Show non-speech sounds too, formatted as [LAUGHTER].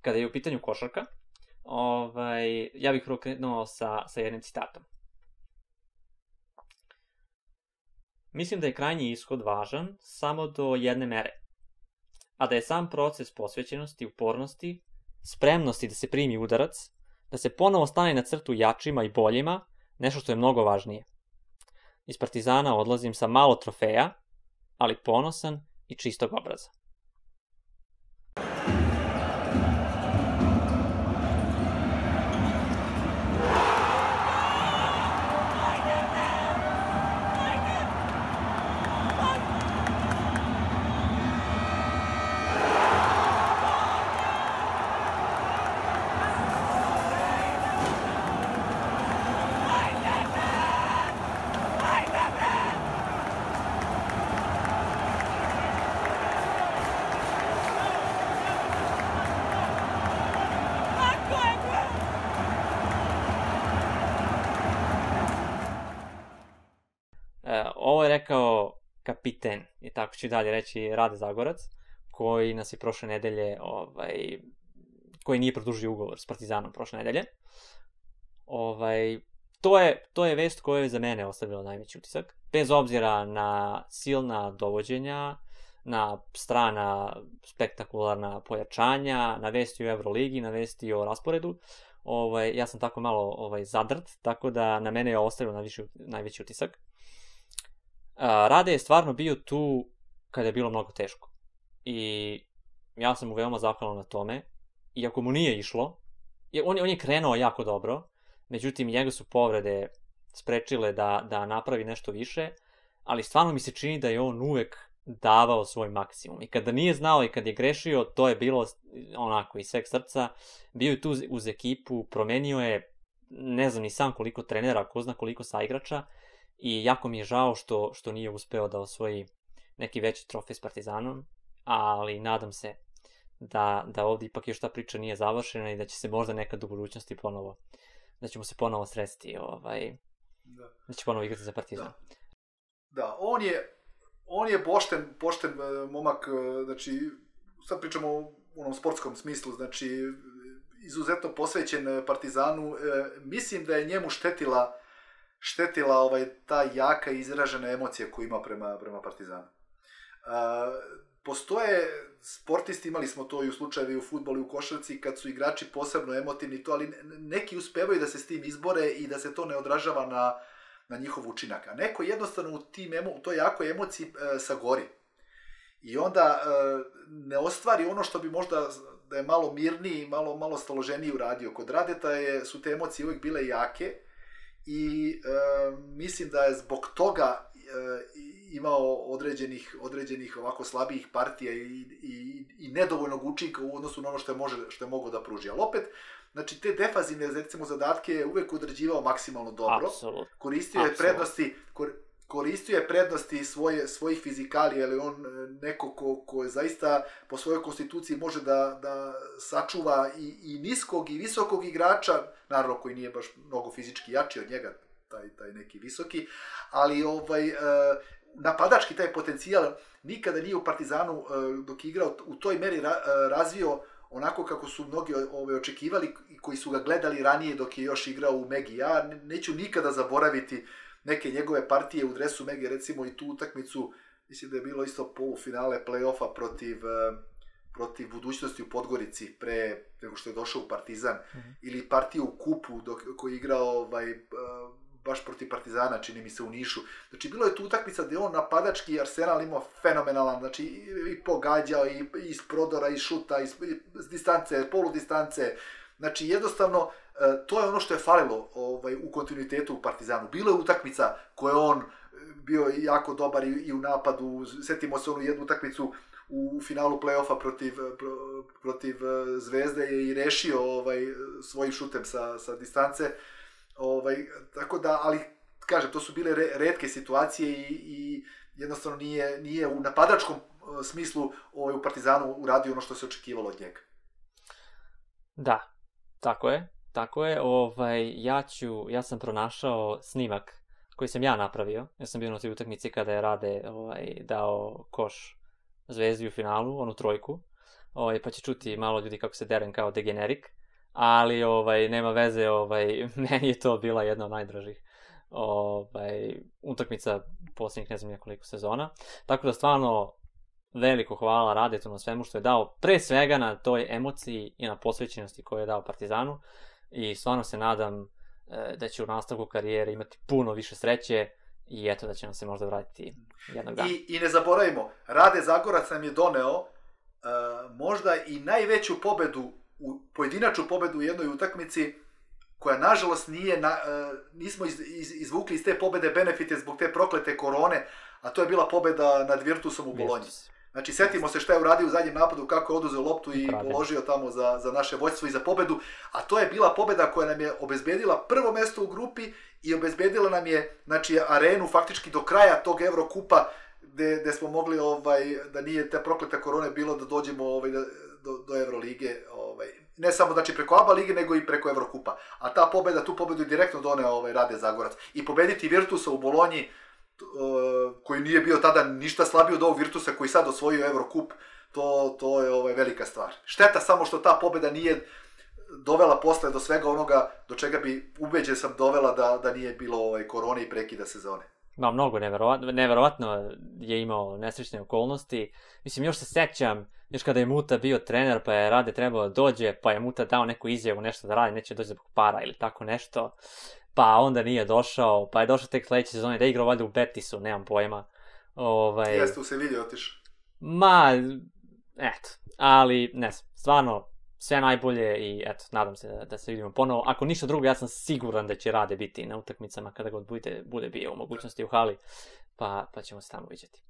kada je u pitanju košarka, ovaj, ja bih prvo sa, sa jednim citatom. Mislim da je krajnji ishod važan samo do jedne mere, a da je sam proces posvećenosti, upornosti, spremnosti da se primi udarac, da se ponovo stane na crtu jačima i boljima, nešto što je mnogo važnije. Iz Partizana odlazim sa malo trofeja, ali ponosan i čistog obraza. Ovo je rekao kapiten, i tako ću dalje reći, Rade Zagorac, koji nas je prošle nedelje, ovaj, koji nije produžio ugovor s Partizanom prošle nedelje. Ovaj, to je, to je vest koja je za mene ostavila najveći utisak. Bez obzira na silna dovođenja, na strana spektakularna pojačanja, na vesti o Euroligi, na vesti o rasporedu, ovaj, ja sam tako malo ovaj, zadrt, tako da na mene je ostavio najviši, najveći utisak. Rade je stvarno bio tu kada je bilo mnogo teško. I ja sam mu veoma zahvalan na tome. Iako mu nije išlo, on, on je krenuo jako dobro, međutim njega su povrede sprečile da, da napravi nešto više, ali stvarno mi se čini da je on uvek davao svoj maksimum. I kada nije znao i kad je grešio, to je bilo onako iz sveg srca. Bio je tu uz ekipu, promenio je ne znam ni sam koliko trenera, ko zna koliko saigrača i jako mi je žao što, što nije uspeo da osvoji neki veći trofej s Partizanom, ali nadam se da, da ovde ipak još ta priča nije završena i da će se možda nekad u budućnosti ponovo, da ćemo se ponovo sresti, ovaj, da, da će ponovo igrati za Partizan. Da, da on je, on je pošten, pošten e, momak, e, znači, sad pričamo u onom sportskom smislu, znači, izuzetno posvećen Partizanu, e, mislim da je njemu štetila štetila ovaj, ta jaka izražena emocija koju ima prema, prema Partizanu. A, postoje sportisti, imali smo to i u slučajevi u futbolu i u košarci, kad su igrači posebno emotivni to, ali neki uspevaju da se s tim izbore i da se to ne odražava na, na njihov učinak. A neko jednostavno u, tim emo, u toj jakoj emociji e, sagori. I onda e, ne ostvari ono što bi možda da je malo mirniji, malo, malo staloženiji uradio. Kod Radeta je, su te emocije uvijek bile jake, i e, mislim da je zbog toga e, imao određenih, određenih ovako slabijih partija i, i, i nedovoljnog učinka u odnosu na ono što je, može, što je mogao da pruži. Ali opet, znači te defazivne recimo zadatke je uvek odrađivao maksimalno dobro. Absolut. Koristio je prednosti, kor, koristio je prednosti svoje, svojih fizikali, ali on e, neko ko, ko je zaista po svojoj konstituciji može da, da sačuva i, i niskog i visokog igrača, naravno koji nije baš mnogo fizički jači od njega, taj, taj neki visoki, ali ovaj, e, napadački taj potencijal nikada nije u Partizanu e, dok je igrao u toj meri razvio onako kako su mnogi ovaj, očekivali i koji su ga gledali ranije dok je još igrao u Megi. Ja neću nikada zaboraviti uh, neke njegove partije u dresu Mege, recimo i tu utakmicu, mislim da je bilo isto polufinale play-offa protiv, eh, protiv budućnosti u Podgorici pre nego što je došao u Partizan, mm -hmm. ili partiju u Kupu dok, koji je igrao ovaj, eh, baš protiv Partizana, čini mi se u Nišu. Znači, bilo je tu utakmica gde on napadački Arsenal imao fenomenalan, znači i pogađao i iz prodora, i šuta, iz, iz distance, polu distance. Znači, jednostavno, to je ono što je falilo ovaj, u kontinuitetu u Partizanu. Bilo je utakmica koje on e, bio jako dobar i, i u napadu. Setimo se onu jednu utakmicu u finalu play-offa protiv, protiv e, Zvezde je i rešio ovaj, svojim šutem sa, sa distance. Ovaj, tako da, ali kažem, to su bile re, redke situacije i, i jednostavno nije, nije u napadačkom smislu ovaj, u Partizanu uradio ono što se očekivalo od njega. Da, tako je. Tako je, ovaj, ja ću, ja sam pronašao snimak koji sam ja napravio. Ja sam bio na toj utakmici kada je Rade ovaj, dao koš Zvezdi u finalu, onu trojku. ovaj, pa će čuti malo ljudi kako se derem kao degenerik, ali ovaj, nema veze, ovaj, [LAUGHS] meni je to bila jedna od najdražih ovaj, utakmica poslednjih ne znam nekoliko sezona. Tako da stvarno veliko hvala Radetu na svemu što je dao, pre svega na toj emociji i na posvećenosti koju je dao Partizanu i stvarno se nadam e, da će u nastavku karijere imati puno više sreće i eto da će nam se možda vratiti jednog dana. I, I ne zaboravimo, Rade Zagorac nam je doneo uh, možda i najveću pobedu, u, pojedinačnu pobedu u jednoj utakmici, koja nažalost nije, na, uh, nismo iz, iz, izvukli iz te pobede benefite zbog te proklete korone, a to je bila pobeda nad Virtusom u Bolonji. Virtus. Znači, setimo se šta je uradio u zadnjem napadu, kako je oduzeo loptu i položio tamo za, za naše vojstvo i za pobedu, a to je bila pobeda koja nam je obezbedila prvo mesto u grupi i obezbedila nam je znači, arenu faktički do kraja tog Evrokupa, gde, gde smo mogli, ovaj, da nije te prokleta korone bilo, da dođemo ovaj, da, do, do Evrolige, ovaj, ne samo znači preko ABA lige, nego i preko Evrokupa. A ta pobeda, tu pobedu je direktno doneo ovaj, Rade Zagorac. I pobediti Virtusa u Bolonji, Uh, koji nije bio tada ništa slabiji od ovog Virtusa koji sad osvojio Eurocup, to, to je ovaj, velika stvar. Šteta samo što ta pobeda nije dovela posle do svega onoga do čega bi ubeđen sam dovela da, da nije bilo ovaj, korone i prekida sezone. Ma, mnogo neverovatno, neverovatno je imao nesrećne okolnosti. Mislim, još se sećam, još kada je Muta bio trener, pa je Rade trebao da dođe, pa je Muta dao neku izjavu, nešto da radi, neće doći zbog para ili tako nešto pa onda nije došao, pa je došao tek sledeće sezone da igrao valjda u Betisu, nemam pojma. Ovaj... Jeste u Sevilji otišao. Ma, eto, ali ne znam, stvarno sve najbolje i eto, nadam se da, da se vidimo ponovo. Ako ništa drugo, ja sam siguran da će Rade biti na utakmicama kada god bude, bude bio u mogućnosti u hali, pa, pa ćemo se tamo vidjeti.